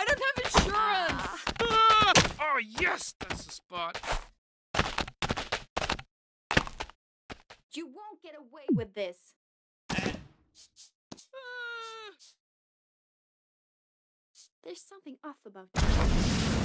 I don't have insurance. Ah! Oh, yes, that's the spot. You won't get away with this. Ah! There's something off about you.